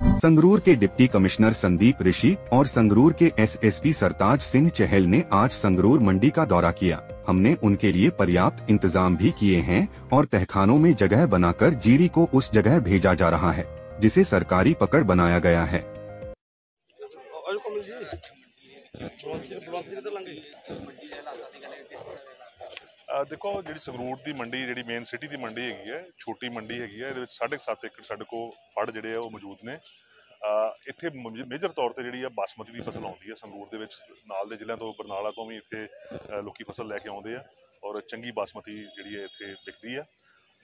संगरूर के deputy commissioner Sandeep ऋषि और संगरूर के एसएसपी सरताज सिंह चहल ने आज संगरूर मंडी का दौरा किया। हमने उनके लिए पर्याप्त इंतज़ाम भी किए हैं और तहखानों में जगह बनाकर जीरी को उस जगह भेजा जा रहा है, जिसे सरकारी पकड़ बनाया गया है। ਦੇਖੋ ਜਿਹੜੀ ਸੰਗਰੂਰ ਦੀ ਮੰਡੀ, ਜਿਹੜੀ ਮੇਨ ਸਿਟੀ ਦੀ ਮੰਡੀ ਹੈਗੀ ਹੈ, ਛੋਟੀ ਮੰਡੀ ਹੈਗੀ ਹੈ, ਇਹਦੇ ਵਿੱਚ 7.5 ਏਕੜ ਸਾਡੇ ਕੋਲ ਫੜ ਜਿਹੜੇ ਆ ਉਹ ਮੌਜੂਦ ਨੇ। ਇੱਥੇ ਮੇਜਰ ਤੌਰ ਤੇ ਜਿਹੜੀ ਆ ਬਾਸਮਤੀ ਦੀ ਫਸਲ ਆਉਂਦੀ ਹੈ ਸੰਗਰੂਰ ਦੇ ਵਿੱਚ। ਨਾਲ ਦੇ ਜ਼ਿਲ੍ਹਿਆਂ ਤੋਂ ਬਰਨਾਲਾ ਤੋਂ ਵੀ ਇੱਥੇ ਅਹ ਲੋਕੀ ਫਸਲ ਲੈ ਕੇ ਆਉਂਦੇ ਆ ਔਰ ਚੰਗੀ ਬਾਸਮਤੀ ਜਿਹੜੀ ਹੈ ਇੱਥੇ ਵਿਕਦੀ ਹੈ।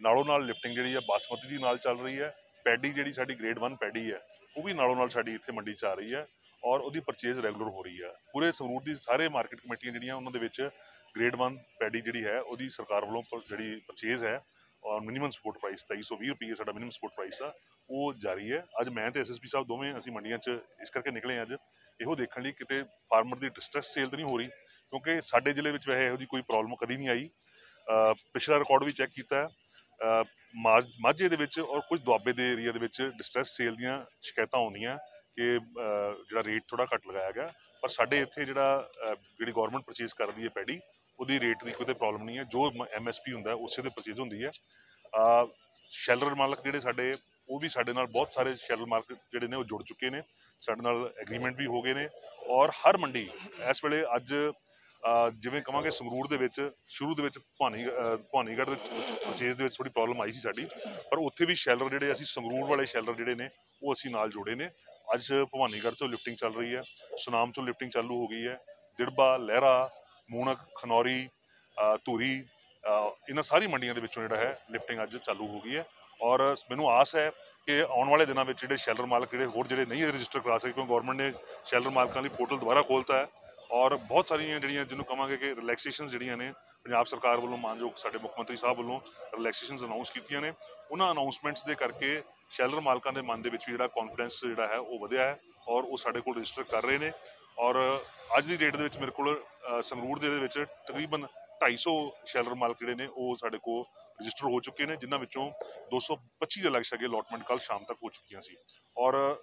ਨਾਲੋਂ ਨਾਲ ਲਿਫਟਿੰਗ ਜਿਹੜੀ ਆ ਬਾਸਮਤੀ ਦੀ ਨਾਲ ਚੱਲ ਰਹੀ ਹੈ। ਪੈਡੀ ਜਿਹੜੀ ਸਾਡੀ ਗ੍ਰੇਡ 1 ਪੈਡੀ ਹੈ, ਉਹ ਵੀ ਨਾਲੋਂ ਨਾਲ ਸਾਡੀ ਇੱਥੇ ਮੰਡੀ 'ਚ ਆ ਰਹੀ ਹੈ ਔਰ ਉਹਦੀ ਪਰਚੇਜ਼ ਰੈਗੂਲਰ ਹੋ ਰਹੀ ਹੈ। ਪੂਰੇ ਸੰਗਰੂਰ ਦੀ ਸਾਰੇ ਮਾਰਕੀਟ ਕਮੇਟੀਆਂ ਜਿਹੜੀਆਂ ਉਹਨਾਂ ਦੇ ਵਿੱਚ ਗ੍ਰੇਡ 1 ਪੈਡੀ ਜਿਹੜੀ ਹੈ, ਉਹਦੀ ਸਰਕਾਰ ਵੱਲੋਂ ਪ- ਜਿਹੜੀ ਪਰਚੇਜ਼ ਹੈ, ਔਰ ਮਿਨੀਮਮ ਸਪੋਰਟ ਪ੍ਰਾਈਸ 2320 ਰੁਪਏ ਸਾਡਾ ਮਿਨੀਮਮ ਸਪੋਰਟ ਪ੍ਰਾਈਸ ਆ, ਉਹ ਜਾਰੀ ਹੈ। ਅੱਜ ਮੈਂ ਤੇ ਐਸਐਸਪੀ ਸਾਹਿਬ ਦੋਵੇਂ ਅਸੀਂ ਮੰਡੀਆਂ 'ਚ ਇਸ ਕਰਕੇ ਨਿਕਲੇ ਅੱਜ। ਇਹੋ ਦੇਖਣ ਲਈ ਕਿਤੇ ਫਾਰਮਰ ਦੀ ਡਿਸਟ੍ਰੈਸ ਸੇਲ ਤਾਂ ਨਹੀਂ ਹੋ ਰਹੀ, ਕਿਉਂਕਿ ਸਾਡੇ ਜ਼ਿਲ੍ਹੇ ਵਿੱਚ ਵੈਸੇ ਇਹੋ ਜਿਹੀ ਕੋਈ ਪ੍ਰੋਬਲਮ ਕਦੀ ਨਹੀਂ ਆਈ। ਪਿਛਲਾ ਰਿਕਾਰਡ ਵੀ ਚੈੱਕ ਕੀਤਾ ਮਾਝ- ਮਾਝੇ ਦੇ ਵਿੱਚ ਔਰ ਕੁਝ ਦੁਆਬੇ ਦੇ ਏਰੀਆ ਦੇ ਵਿੱਚ ਡਿਸਟ੍ਰੈਸ ਸੇਲ ਦੀਆਂ ਸ਼ਿਕਾਇਤਾਂ ਆਉਂਦੀਆਂ ਕਿ ਜਿਹੜਾ ਰੇਟ ਥੋੜਾ ਘੱਟ ਲਗਾਇਆ ਗਿਆ, ਪਰ ਸਾਡੇ ਇੱਥੇ ਜਿਹੜਾ ਜਿਹੜੀ ਗਵਰਨਮੈਂਟ ਪਰਚੇਸ ਕਰਦੀ ਹੈ ਪੈਡੀ ਉਹਦੀ ਰੇਟ ਦੀ ਕੋਈ ਪ੍ਰੋਬਲਮ ਨਹੀਂ ਹੈ। ਜੋ ਐਮਐਸਪੀ ਹੁੰਦਾ ਉਸੇ ਦੇ ਪਰਚੇਜ਼ ਹੁੰਦੀ ਹੈ। ਅਹ ਸ਼ੈਲਰ ਮਾਲਕ ਜਿਹੜੇ ਸਾਡੇ, ਉਹ ਵੀ ਸਾਡੇ ਨਾਲ ਬਹੁਤ ਸਾਰੇ ਸ਼ੈਲਰ ਮਾਲਕ ਜਿਹੜੇ ਨੇ, ਉਹ ਜੁੜ ਚੁੱਕੇ ਨੇ। ਸਾਡੇ ਨਾਲ ਐਗਰੀਮੈਂਟ ਵੀ ਹੋ ਗਏ ਨੇ। ਔਰ ਹਰ ਮੰਡੀ, ਇਸ ਵੇਲੇ ਅੱਜ ਜਿਵੇਂ ਕਵਾਂਗੇ ਸੰਗਰੂਰ ਦੇ ਵਿੱਚ, ਸ਼ੁਰੂ ਦੇ ਵਿੱਚ ਭਾਨੀ ਅਹ ਦੇ ਪਰਚੇਜ਼ ਦੇ ਵਿੱਚ ਥੋੜੀ ਪ੍ਰੋਬਲਮ ਆਈ ਸੀ ਸਾਡੀ। ਪਰ ਉੱਥੇ ਵੀ ਸ਼ੈਲਰ ਜਿਹੜੇ ਅਸੀਂ ਸੰਗਰੂਰ ਵਾਲੇ ਸ਼ੈਲਰ ਜਿਹੜੇ ਨੇ, ਉਹ ਅਸੀਂ ਨਾਲ ਜੋੜੇ ਨੇ। ਅੱਜ ਭਵਾਨੀਗੜ੍ਹ ਤੋਂ ਲਿਫਟਿੰਗ ਚੱਲ ਰਹੀ ਹੈ। ਸੁਨਾਮ ਤੋਂ ਲਿਫਟਿੰਗ ਚਾਲੂ ਹੋ ਗਈ ਹੈ। ਦਿੜਬਾ, ਲਹਿਰਾ ਮੂਣਕ ਖਨੌਰੀ ਧੂਰੀ ਇਹਨਾਂ ਸਾਰੀ ਮੰਡੀਆਂ ਦੇ ਵਿੱਚੋਂ ਜਿਹੜਾ ਹੈ ਲਿਫਟਿੰਗ ਅੱਜ ਚਾਲੂ ਹੋ ਗਈ ਹੈ। ਔਰ ਮੈਨੂੰ ਆਸ ਹੈ ਕਿ ਆਉਣ ਵਾਲੇ ਦਿਨਾਂ ਵਿੱਚ ਜਿਹੜੇ ਸ਼ੈਲਰ ਮਾਲਕ ਜਿਹੜੇ ਹੋਰ ਜਿਹੜੇ ਨਹੀਂ ਰਜਿਸਟਰ ਕਰਾ ਸਕੇ ਕਿਉਂਕਿ ਗਵਰਨਮੈਂਟ ਨੇ ਸ਼ੈਲਰ ਮਾਲਕਾਂ ਲਈ ਪੋਰਟਲ ਦੁਬਾਰਾ ਖੋਲਤਾ ਹੈ ਔਰ ਬਹੁਤ ਸਾਰੀਆਂ ਜਿਹੜੀਆਂ ਜਿਹਨੂੰ ਕਹਾਂਗੇ ਕਿ ਰਿਲੈਕਸੇਸ਼ਨਸ ਜਿਹੜੀਆਂ ਨੇ ਪੰਜਾਬ ਸਰਕਾਰ ਵੱਲੋਂ ਮਾਨਯੋਗ ਸਾਡੇ ਮੁੱਖ ਮੰਤਰੀ ਸਾਹਿਬ ਵੱਲੋਂ ਰਿਲੈਕਸੇਸ਼ਨਸ ਅਨਾਉਂਸ ਕੀਤੀਆਂ ਨੇ। ਉਹਨਾਂ ਅਨਾਉਂਸਮੈਂਟਸ ਦੇ ਕਰਕੇ ਸ਼ੈਲਰ ਮਾਲਕਾਂ ਦੇ ਮਨ ਦੇ ਵਿੱਚ ਵੀ ਜਿਹੜਾ ਕੌਨਫੀਡੈਂਸ ਜਿਹੜਾ ਹੈ ਉਹ ਵਧਿਆ ਹੈ ਔਰ ਉਹ ਸਾਡੇ ਕੋਲ ਰਜਿਸਟਰ ਕਰ ਰਹੇ ਨੇ। ਔਰ ਅੱਜ ਦੀ ਡੇਟ ਦੇ ਵਿੱਚ ਮੇਰੇ ਕੋਲ ਸੰਗਰੂਰ ਦੇ ਵਿੱਚ ਤਕਰੀਬਨ 250 ਸ਼ੈਲਰ ਮਾਲਕ ਜਿਹੜੇ ਨੇ, ਉਹ ਸਾਡੇ ਕੋਲ ਰਜਿਸਟਰ ਹੋ ਚੁੱਕੇ ਨੇ, ਜਿਨ੍ਹਾਂ ਵਿੱਚੋਂ 225 ਦੇ ਲਗਭਗ ਅਲੋਟਮੈਂਟ ਕੱਲ ਸ਼ਾਮ ਤੱਕ ਹੋ ਚੁੱਕੀਆਂ ਸੀ। ਔਰ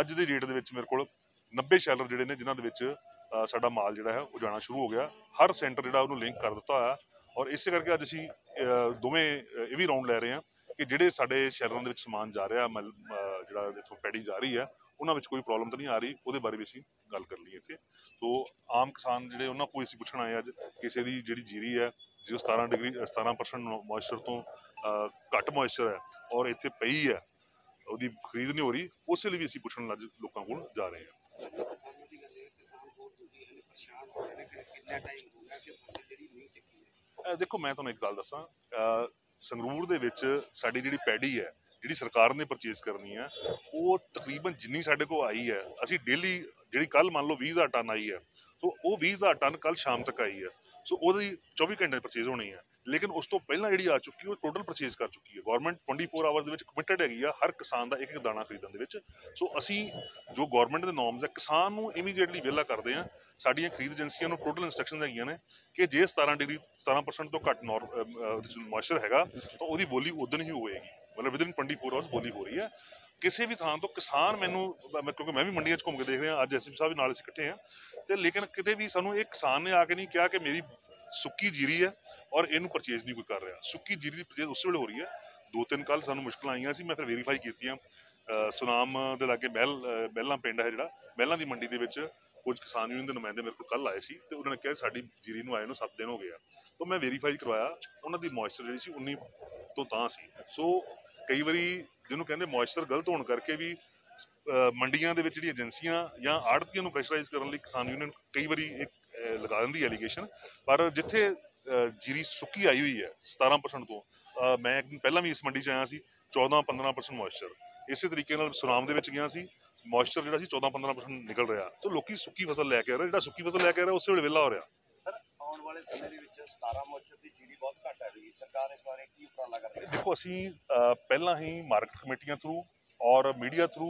ਅੱਜ ਦੀ ਡੇਟ ਦੇ ਵਿੱਚ ਮੇਰੇ ਕੋਲ 90 ਸ਼ੈਲਰ ਜਿਹੜੇ ਨੇ, ਜਿਨ੍ਹਾਂ ਦੇ ਵਿੱਚ ਸਾਡਾ ਮਾਲ ਜਿਹੜਾ ਹੈ, ਉਹ ਜਾਣਾ ਸ਼ੁਰੂ ਹੋ ਗਿਆ। ਹਰ ਸੈਂਟਰ ਜਿਹੜਾ ਉਹਨੂੰ ਲਿੰਕ ਕਰ ਦਿੱਤਾ ਹੋਇਆ। ਔਰ ਇਸੇ ਕਰਕੇ ਅੱਜ ਅਸੀਂ ਦੋਵੇਂ ਇਹ ਵੀ ਰਾਉਂਡ ਲੈ ਰਹੇ ਹਾਂ ਕਿ ਜਿਹੜੇ ਸਾਡੇ ਸ਼ਹਿਰਾਂ ਦੇ ਵਿੱਚ ਸਮਾਨ ਜਾ ਰਿਹਾ, ਮਲ- ਜਿਹੜਾ ਇੱਥੋਂ ਪੈੜੀ ਜਾ ਰਹੀ ਹੈ ਉਹਨਾਂ ਵਿੱਚ ਕੋਈ ਪ੍ਰੋਬਲਮ ਤਾਂ ਨਹੀਂ ਆ ਰਹੀ, ਉਹਦੇ ਬਾਰੇ ਵੀ ਅਸੀਂ ਗੱਲ ਕਰ ਲਈ ਇੱਥੇ। ਸੋ ਆਮ ਕਿਸਾਨ ਜਿਹੜੇ ਉਹਨਾਂ ਕੋਲ ਅਸੀਂ ਪੁੱਛਣ ਆਏ ਅੱਜ, ਕਿਸੇ ਦੀ ਜਿਹੜੀ ਜੀਰੀ ਹੈ ਜੋ 17 ਡਿਗਰੀ 17% ਮੋਇਸਚਰ ਤੋਂ ਘੱਟ ਮੋਇਸਚਰ ਹੈ ਔਰ ਇੱਥੇ ਪਈ ਹੈ, ਉਹਦੀ ਖਰੀਦ ਨਹੀਂ ਹੋ ਰਹੀ, ਉਸੇ ਲਈ ਵੀ ਅਸੀਂ ਪੁੱਛਣ ਲੱਜ ਲੋਕਾਂ ਕੋਲ ਜਾ ਰਹੇ ਹਾਂ। ਦੇਖੋ, ਮੈਂ ਤੁਹਾਨੂੰ ਇੱਕ ਗੱਲ ਦੱਸਾਂ, ਅਹ ਸੰਗਰੂਰ ਦੇ ਵਿੱਚ ਸਾਡੀ ਜਿਹੜੀ ਪੈਡੀ ਹੈ ਜਿਹੜੀ ਸਰਕਾਰ ਨੇ ਪਰਚੇਸ ਕਰਨੀ ਹੈ ਉਹ ਤਕਰੀਬਨ ਜਿੰਨੀ ਸਾਡੇ ਕੋਲ ਆਈ ਹੈ, ਅਸੀਂ ਡੇਲੀ ਜਿਹੜੀ ਕੱਲ ਮੰਨ ਲਓ 20000 ਟਨ ਆਈ ਹੈ, ਸੋ ਉਹ 20000 ਟਨ ਕੱਲ ਸ਼ਾਮ ਤੱਕ ਆਈ ਹੈ, ਸੋ ਉਹਦੀ 24 ਘੰਟੇ ਪਰਚੇਸ ਹੋਣੀ ਹੈ, ਲੇਕਿਨ ਉਸ ਤੋਂ ਪਹਿਲਾਂ ਜਿਹੜੀ ਆ ਚੁੱਕੀ ਉਹ ਟੋਟਲ ਪਰਚੇਸ ਕਰ ਚੁੱਕੀ ਹੈ ਗਵਰਨਮੈਂਟ 24 ਆਵਰ ਦੇ ਵਿੱਚ ਕਮਿਟਡ ਹੈਗੀ ਆ, ਹਰ ਕਿਸਾਨ ਦਾ ਇੱਕ ਇੱਕ ਦਾਣਾ ਖਰੀਦਣ ਦੇ ਵਿੱਚ, ਸੋ ਅਸੀਂ ਜੋ ਗਵਰਨਮੈਂਟ ਦੇ ਨੋਰਮਸ ਹੈ, ਕਿਸਾਨ ਨੂੰ ਇਮੀਡੀਏਟਲੀ ਵਿਹਲਾ ਕਰਦੇ ਆ ਸਾਡੀਆਂ ਖਰੀਦ ਏਜੰਸੀਆਂ ਨੂੰ ਟੋਟਲ ਇਨਸਟਰਕਸ਼ਨਸ ਹੈਗੀਆਂ ਨੇ ਕਿ ਜੇ 17 ਡਿਗਰੀ 17% ਤੋਂ ਘੱਟ ਮੋਇਸਚਰ ਹੈਗਾ, ਤਾਂ ਉਹਦੀ ਬੋਲੀ ਉਦੋਂ ਹੀ ਹੋਏਗੀ। ਮਤਲਬ ਵਿਦਿਨ 24 ਆਵਰਸ ਬੋਲੀ ਹੋ ਰਹੀ ਹੈ। ਕਿਸੇ ਵੀ ਥਾਂ ਤੋਂ ਕਿਸਾਨ ਮੈਨੂੰ, ਮੈਂ- ਕਿਉਂਕਿ ਮੈਂ ਵੀ ਮੰਡੀਆਂ 'ਚ ਘੁੰਮ ਕੇ ਦੇਖ ਰਿਹਾ, ਅੱਜ ਐਸਪੀ ਸਾਹਿਬ ਨਾਲ ਅਸੀਂ ਇਕੱਠੇ ਆ। ਤੇ ਲੇਕਿਨ ਕਿਤੇ ਵੀ ਸਾਨੂੰ ਇੱਕ ਕਿਸਾਨ ਨੇ ਆ ਕੇ ਨਹੀਂ ਕਿਹਾ ਕਿ ਮੇਰੀ ਸੁੱਕੀ ਜੀਰੀ ਹੈ ਔਰ ਇਹਨੂੰ ਪਰਚੇਜ਼ ਨਹੀਂ ਕੋਈ ਕਰ ਰਿਹਾ। ਸੁੱਕੀ ਜੀਰੀ ਦੀ ਪਰਚੇਜ਼ ਉਸ ਵੇਲੇ ਹੋ ਰਹੀ ਹੈ। ਦੋ ਤਿੰਨ ਕੱਲ ਸਾਨੂੰ ਮੁਸ਼ਕਲਾਂ ਆਈਆਂ ਸੀ, ਮੈਂ ਫਿਰ ਵੈਰੀਫਾਈ ਕੀਤੀਆਂ। ਸੁਨਾਮ ਦੇ ਲਾਗੇ ਮਹਿਲ ਮਹਿਲਾਂ ਪਿੰਡ ਹੈ ਜਿਹੜਾ, ਮਹਿਲਾਂ ਦੀ ਮੰਡੀ ਦੇ ਵਿੱਚ ਕੁਝ ਕਿਸਾਨ ਯੂਨੀਅਨ ਦੇ ਨੁਮਾਇੰਦੇ ਮੇਰੇ ਕੋਲ ਕੱਲ ਆਏ ਸੀ ਤੇ ਉਹਨਾਂ ਨੇ ਕਿਹਾ ਸਾਡੀ ਜੀਰੀ ਨੂੰ ਆਏ ਨੂੰ 7 ਦਿਨ ਹੋ ਗਏ ਆ। ਤਾਂ ਮੈਂ ਵੈਰੀਫਾਈ ਕਰਵਾਇਆ, ਉਹਨਾਂ ਦੀ ਮੋਇਸਚਰ ਜਿਹੜੀ ਸੀ 19 ਤੋਂ ਤਾਂ ਸੀ। ਸੋ ਕਈ ਵਾਰੀ ਜਿਹਨੂੰ ਕਹਿੰਦੇ ਮੋਇਸਚਰ ਗਲਤ ਹੋਣ ਕਰਕੇ ਵੀ ਮੰਡੀਆਂ ਦੇ ਵਿੱਚ ਜਿਹੜੀ ਏਜੰਸੀਆਂ ਜਾਂ ਆੜਤੀਆਂ ਨੂੰ ਪ੍ਰੈਸ਼ਰਾਈਜ਼ ਕਰਨ ਲਈ ਕਿਸਾਨ ਯੂਨੀਅਨ ਕਈ ਵਾਰੀ ਇੱਕ ਲਗਾ ਦਿੰਦੀ ਐਲੀਗੇਸ਼ਨ ਪਰ ਜਿੱਥੇ ਜੀਰੀ ਸੁੱਕੀ ਆਈ ਹੋਈ ਹੈ 17% ਤੋਂ ਮੈਂ ਇੱਕ ਦਿਨ ਪਹਿਲਾਂ ਵੀ ਇਸ ਮੰਡੀ 'ਚ ਆਇਆ ਸੀ 14-15% ਮੋਇਸਚਰ ਇਸੇ ਤਰੀਕੇ ਨਾਲ ਸੁਨਾਮ ਦੇ ਵਿੱਚ ਗਿਆ ਸੀ ਮੋਇਸਚਰ ਜਿਹੜਾ ਸੀ 14-15% ਨਿਕਲ ਰਿਹਾ। ਤੇ ਲੋਕੀ ਸੁੱਕੀ ਫਸਲ ਲੈ ਕੇ ਆ ਰਹੇ, ਜਿਹੜਾ ਸੁੱਕੀ ਫਸਲ ਲੈ ਕੇ ਆ ਰਿਹਾ, ਉਸੇ ਵੇਲੇ ਵਿਹਲਾ ਹੋ ਰਿਹਾ ਸਰ ਆਉਣ ਵਾਲੇ ਸਮੇਂ ਦੇ ਵਿੱਚ 17 ਮੋਚਰ ਦੀ ਜੀਰੀ ਬਹੁਤ ਘੱਟ ਹੈ ਰਹੀ ਸਰਕਾਰ ਇਸ ਬਾਰੇ ਕੀ ਉਪਰਾਲਾ ਕਰ ਰਹੀ ਹੈ ਦੇਖੋ ਅਸੀਂ ਪਹਿਲਾਂ ਹੀ ਮਾਰਕੀਟ ਕਮੇਟੀਆਂ ਥਰੂ ਔਰ ਮੀਡੀਆ ਥਰੂ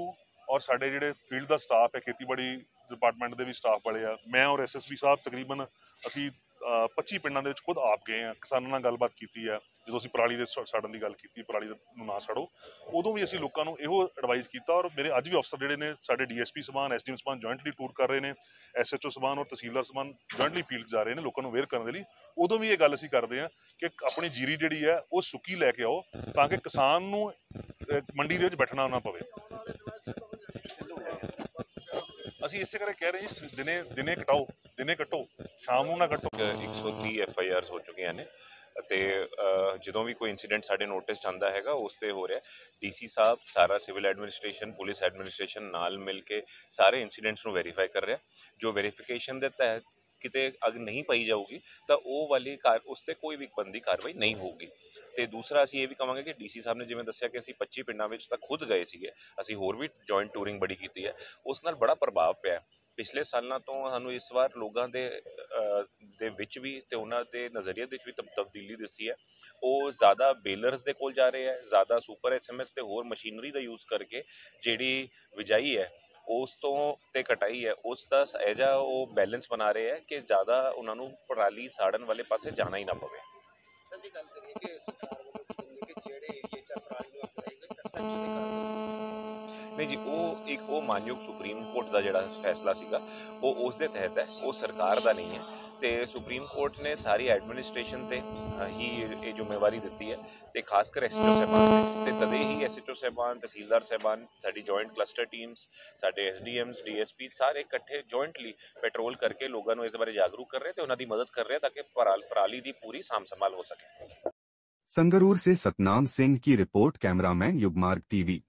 ਔਰ ਸਾਡੇ ਜਿਹੜੇ ਫੀਲਡ ਦਾ ਸਟਾਫ ਹੈ ਖੇਤੀਬਾੜੀ ਡਿਪਾਰਟਮੈਂਟ ਦੇ ਵੀ ਸਟਾਫ ਵਾਲੇ ਆ ਮੈਂ ਔਰ ਐਸਐਸਪੀ ਸਾਹਿਬ ਤਕਰੀਬਨ ਅਸੀਂ ਅ, 25 ਪਿੰਡਾਂ ਦੇ ਵਿੱਚ ਖੁਦ ਆਪ ਗਏ ਆ ਕਿਸਾਨਾਂ ਨਾਲ ਗੱਲਬਾਤ ਕੀਤੀ ਆ ਜਦੋਂ ਅਸੀਂ ਪਰਾਲੀ ਦੇ ਸ- ਸਾੜਨ ਦੀ ਗੱਲ ਕੀਤੀ ਪਰਾਲੀ ਦੇ- ਨੂੰ ਨਾ ਸਾੜੋ ਉਦੋਂ ਵੀ ਅਸੀਂ ਲੋਕਾਂ ਨੂੰ ਇਹੋ ਐਡਵਾਈਸ ਕੀਤਾ ਔਰ ਮੇਰੇ ਅੱਜ ਵੀ ਅਫਸਰ ਜਿਹੜੇ ਨੇ ਸਾਡੇ ਡੀਐਸਪੀ ਸਮਾਨ ਐਸਡੀਐਮ ਸਮਾਨ ਜੁਆਇੰਟਲੀ ਟੂਰ ਕਰ ਰਹੇ ਨੇ ਐਸਐਚਓ ਸਮਾਨ ਔਰ ਤਹਿਸੀਲਦਾਰ ਸਮਾਨ ਜੁਆਇੰਟਲੀ ਫੀਲਡ ਜਾ ਰਹੇ ਨੇ ਲੋਕਾਂ ਨੂੰ ਅਵੇਅਰ ਕਰਨ ਦੇ ਲਈ ਉਦੋਂ ਵੀ ਇਹ ਗੱਲ ਅਸੀਂ ਕਰਦੇ ਹਾਂ ਕਿ ਆਪਣੀ ਜੀਰੀ ਜਿਹੜੀ ਹੈ ਉਹ ਸੁੱਕੀ ਲੈ ਕੇ ਆਓ ਤਾਂ ਕਿ ਕਿਸਾਨ ਨੂੰ ਅਹ, ਮੰਡੀ ਦੇ ਵਿੱਚ ਬੈਠਣਾ ਨਾ ਪਵੇ। ਅਸੀਂ ਇਸੇ ਕਰਕੇ ਕਹਿ ਰਹੇ ਜੀ ਦਿਨੇ ਦਿਨੇ ਕਟਾਓ ਦਿਨੇ ਕੱਟੋ ਸ਼ਾਮ ਨੂੰ ਨਾ ਕੱਟੋ। 130 ਐਫ ਆਈ ਆਰਸ ਹੋ ਚੁੱਕੀਆਂ ਨੇ। ਅਤੇ ਜਦੋਂ ਵੀ ਕੋਈ ਇਨਸੀਡੈਂਟ ਸਾਡੇ ਨੋਟਿਸ 'ਚ ਆਉਂਦਾ ਹੈਗਾ, ਉਸ ਤੇ ਹੋ ਰਿਹਾ ਡੀਸੀ ਸਾਹਿਬ, ਸਾਰਾ ਸਿਵਲ ਐਡਮਿਨਿਸਟ੍ਰੇਸ਼ਨ ਪੁਲਿਸ ਐਡਮਿਨਿਸਟ੍ਰੇਸ਼ਨ ਨਾਲ ਮਿਲ ਕੇ ਸਾਰੇ ਇਨਸੀਡੈਂਟਸ ਨੂੰ ਵੈਰੀਫਾਈ ਕਰ ਰਿਹਾ ਜੋ ਵੈਰੀਫਿਕੇਸ਼ਨ ਦੇ ਤਹਿਤ ਕਿਤੇ ਅਗ ਨਹੀਂ ਪਈ ਜਾਊਗੀ, ਤਾਂ ਉਹ ਵਾਲੀ ਕਾਰ, ਉਸ ਤੇ ਕੋਈ ਵੀ ਬੰਦੀ ਕਾਰਵਾਈ ਨਹੀਂ ਹੋਊਗੀ। ਤੇ ਦੂਸਰਾ ਅਸੀਂ ਇਹ ਵੀ ਕਵਾਂਗੇ ਕਿ ਡੀਸੀ ਸਾਹਿਬ ਨੇ ਜਿਵੇਂ ਦੱਸਿਆ ਕਿ ਅਸੀਂ 25 ਪਿੰਡਾਂ ਵਿੱਚ ਤਾਂ ਖੁਦ ਗਏ ਸੀਗੇ, ਅਸੀਂ ਹੋਰ ਵੀ ਜੁਆਇੰਟ ਟੂਰਿੰਗ ਬੜੀ ਕੀਤੀ ਹੈ। ਉਸ ਨਾਲ ਬੜਾ ਪ੍ਰਭਾਵ ਪਿਆ ਪਿਛਲੇ ਸਾਲਾਂ ਤੋਂ ਸਾਨੂੰ ਇਸ ਵਾਰ ਲੋਕਾਂ ਦੇ ਦੇ ਵਿੱਚ ਵੀ ਤੇ ਉਹਨਾਂ ਦੇ ਨਜ਼ਰੀਏ ਦੇ ਵਿੱਚ ਵੀ ਤਬਦੀਲੀ ਦਿਸੀ ਹੈ। ਉਹ ਜ਼ਿਆਦਾ ਬੇਲਰਸ ਦੇ ਕੋਲ ਜਾ ਰਹੇ ਹੈ, ਜ਼ਿਆਦਾ ਸੁਪਰ ਐਸਐਮਐਸ ਤੇ ਹੋਰ ਮਸ਼ੀਨਰੀ ਦਾ ਯੂਜ਼ ਕਰਕੇ ਜਿਹੜੀ ਬਿਜਾਈ ਹੈ, ਉਸ ਤੋਂ ਤੇ ਕਟਾਈ ਹੈ, ਉਸ ਦਾ ਐਜਾ ਉਹ ਬੈਲੈਂਸ ਬਣਾ ਰਹੇ ਹੈ ਕਿ ਜ਼ਿਆਦਾ ਉਹਨਾਂ ਨੂੰ ਪਰਾਲੀ ਸਾੜਨ ਵਾਲੇ ਪਾਸੇ ਜਾਣਾ ਹੀ ਨਾ ਪਵੇ। ਸਰ ਜੀ ਗੱਲ ਕਰੀਏ ਕਿ ਸਰਕਾਰ ਵੱਲੋਂ ਜਿਹੜੇ ਏਰੀਏ 'ਚ ਪਰਾਲੀ ਨੂੰ ਅੱਗ ਲਾਈ ਗਈ ਐਸਐਮਜੀ ਦੇ ਕਾਰਨ ਨਹੀਂ ਜੀ ਉਹ ਇੱਕ ਉਹ ਮਾਨਯੋਗ ਸੁਪਰੀਮ ਕੋਰਟ ਦਾ ਜਿਹੜਾ ਫੈਸਲਾ ਸੀਗਾ ਉਹ ਉਸ ਦੇ ਤਹਿਤ ਹੈ ਉਹ ਸਰਕਾਰ ਦਾ ਨਹੀਂ ਹੈ ਤੇ ਸੁਪਰੀਮ ਕੋਰਟ ਨੇ ਸਾਰੀ ਐਡਮਿਨਿਸਟ੍ਰੇਸ਼ਨ ਤੇ ਅ, ਹੀ ਇਹ- ਇਹ ਜ਼ਿੰਮੇਵਾਰੀ ਦਿੱਤੀ ਹੈ ਤੇ ਖਾਸ ਕਰ ਐਸਐਚਓ ਸਾਹਿਬਾਨ ਤੇ ਤੇ ਤਦੇ ਹੀ ਐਸਐਚਓ ਸਾਹਿਬਾਨ ਤਹਿਸੀਲਦਾਰ ਸਾਹਿਬਾਨ ਸਾਡੀ ਜੁਆਇੰਟ ਕਲਸਟਰ ਟੀਮਸ ਸਾਡੇ ਐਸਡੀਐਮਸ ਡੀਐਸਪੀ ਸਾਰੇ ਇਕੱਠੇ ਜੁਆਇੰਟਲੀ ਪੈਟਰੋਲ ਕਰਕੇ ਲੋਕਾਂ ਨੂੰ ਇਸ ਬਾਰੇ ਜਾਗਰੂਕ ਕਰ ਰਹੇ ਤੇ ਉਹਨਾਂ ਦੀ ਮਦਦ ਕਰ ਰਹੇ ਤਾਂ ਕਿ ਪਰਾਲ- ਪਰਾਲੀ ਦੀ ਪੂਰੀ ਸਾਂਭ ਸੰਭਾਲ ਹੋ ਸਕੇ संगरूर से सतनाम सिंह की रिपोर्ट कैमरामैन युगमार्ग टीवी